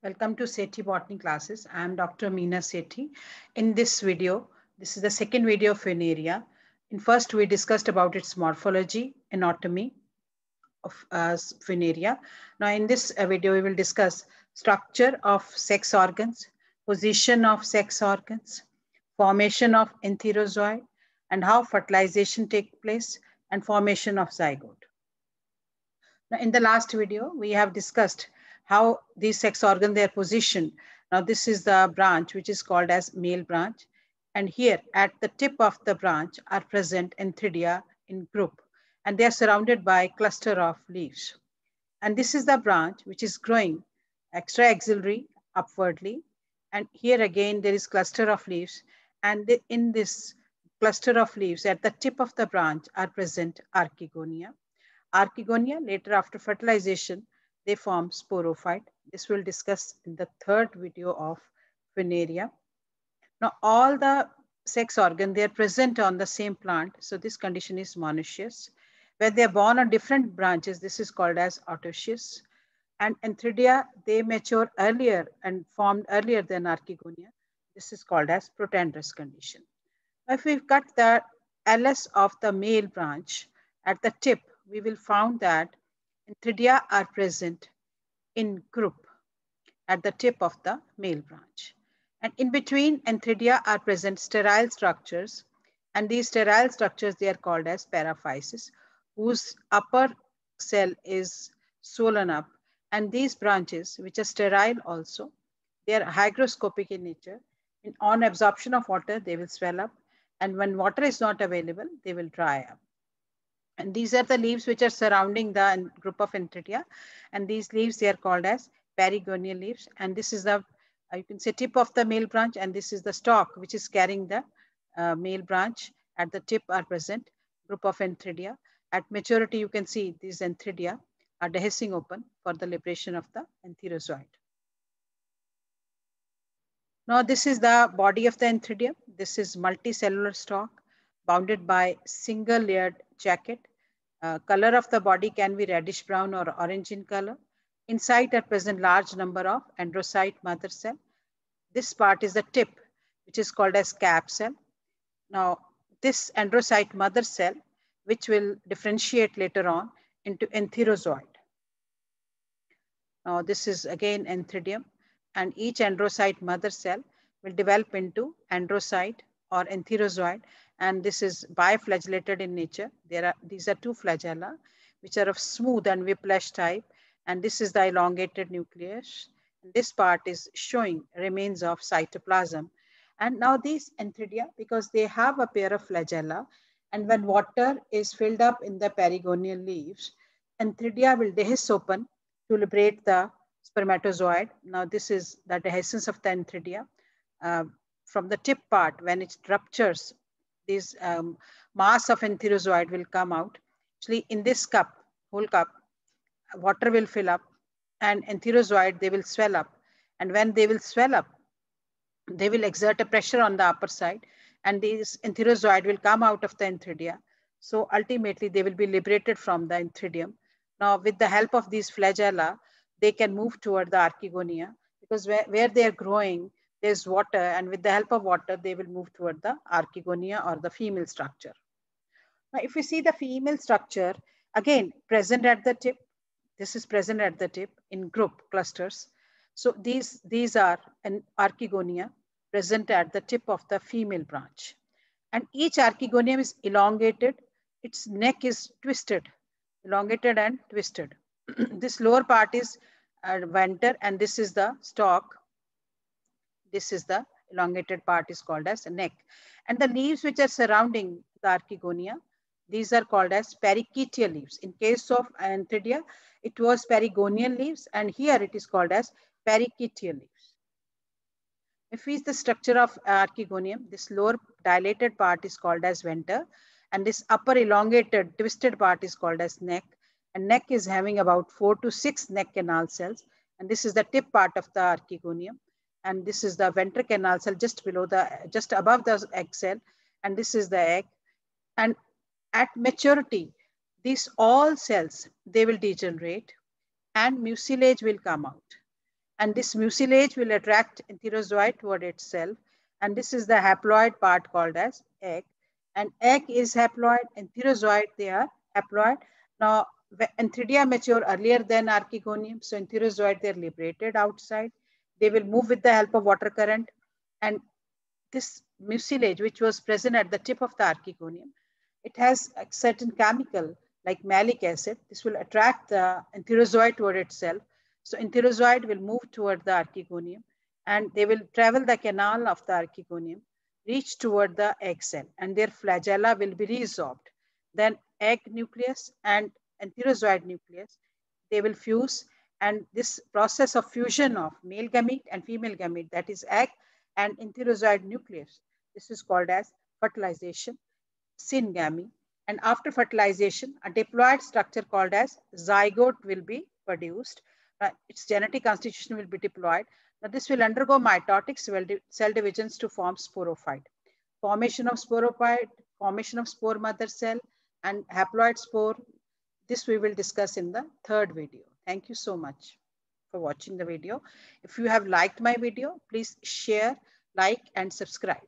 Welcome to Sethi Botany classes. I am Dr. Meena Sethi. In this video, this is the second video of Funaria. In first, we discussed about its morphology, anatomy of uh, Funaria. Now in this uh, video, we will discuss structure of sex organs, position of sex organs, formation of antherozoid, and how fertilization take place, and formation of zygote. Now in the last video, we have discussed how these sex organs, they are positioned. Now this is the branch which is called as male branch. And here at the tip of the branch are present antheridia in group and they are surrounded by cluster of leaves. And this is the branch which is growing extra-axillary upwardly. And here again, there is cluster of leaves. And in this cluster of leaves at the tip of the branch are present archegonia. Archegonia later after fertilization they form sporophyte. This will discuss in the third video of Funaria. Now, all the sex organ, they are present on the same plant. So this condition is monoecious. When they are born on different branches, this is called as autoecious. And Antheridia, they mature earlier and formed earlier than Archegonia. This is called as protandrous condition. If we cut the LS of the male branch at the tip, we will found that Antheridia are present in group at the tip of the male branch. And in between Antheridia are present sterile structures. And these sterile structures, they are called as paraphysis, whose upper cell is swollen up. And these branches, which are sterile also, they are hygroscopic in nature. On absorption of water, they will swell up. And when water is not available, they will dry up. And these are the leaves which are surrounding the group of Antheridia. And these leaves, they are called as perigonial leaves. And this is the, uh, you can say tip of the male branch. And this is the stalk, which is carrying the uh, male branch. At the tip are present group of Antheridia. At maturity, you can see these Antheridia are dehiscing open for the liberation of the antherozoid. Now, this is the body of the Antheridia. This is multicellular stalk bounded by single layered jacket. Uh, color of the body can be reddish brown or orange in color. Inside are present large number of androcyte mother cell. This part is the tip, which is called as cap cell. Now, this androcyte mother cell, which will differentiate later on into antherozoid. Now, this is again antheridium, and each androcyte mother cell will develop into androcyte or antherozoid and this is biflagellated in nature. There are these are two flagella, which are of smooth and whiplash type, and this is the elongated nucleus. This part is showing remains of cytoplasm. And now these antheridia, because they have a pair of flagella, and when water is filled up in the perigonial leaves, antheridia will dehisce open to liberate the spermatozoid. Now this is the dehiscence of the antheridia. Uh, from the tip part, when it ruptures this um, mass of antherozoid will come out. Actually, in this cup, whole cup, water will fill up and antherozoid, they will swell up. And when they will swell up, they will exert a pressure on the upper side and these antherozoid will come out of the antheridia. So ultimately, they will be liberated from the antheridium. Now, with the help of these flagella, they can move toward the archegonia because where, where they are growing, there's water uh, and with the help of water, they will move toward the archegonia or the female structure. Now, if we see the female structure, again, present at the tip, this is present at the tip in group clusters. So these, these are an archegonia present at the tip of the female branch. And each archegonium is elongated. Its neck is twisted, elongated and twisted. this lower part is a venter and this is the stalk this is the elongated part is called as neck. And the leaves which are surrounding the archegonia, these are called as perichaetial leaves. In case of Antheridia, it was perigonial leaves and here it is called as perichaetial leaves. If we see the structure of archegonium, this lower dilated part is called as venter and this upper elongated twisted part is called as neck and neck is having about four to six neck canal cells and this is the tip part of the archegonium and this is the ventral canal cell just below the, just above the egg cell. And this is the egg. And at maturity, these all cells, they will degenerate and mucilage will come out. And this mucilage will attract antherozoid toward itself. And this is the haploid part called as egg. And egg is haploid, antherozoid, they are haploid. Now, Antheridia mature earlier than archegonium. So antherozoid, they're liberated outside. They will move with the help of water current. And this mucilage, which was present at the tip of the archegonium, it has a certain chemical like malic acid. This will attract the antherozoid toward itself. So antherozoid will move toward the archegonium and they will travel the canal of the archegonium, reach toward the egg cell and their flagella will be resorbed. Then egg nucleus and antherozoid nucleus, they will fuse and this process of fusion of male gamete and female gamete, that is egg and antherozoid nucleus, this is called as fertilization, syngamy. And after fertilization, a diploid structure called as zygote will be produced. Uh, its genetic constitution will be diploid. Now this will undergo mitotic cell divisions to form sporophyte. Formation of sporophyte, formation of spore mother cell, and haploid spore. This we will discuss in the third video. Thank you so much for watching the video. If you have liked my video, please share, like, and subscribe.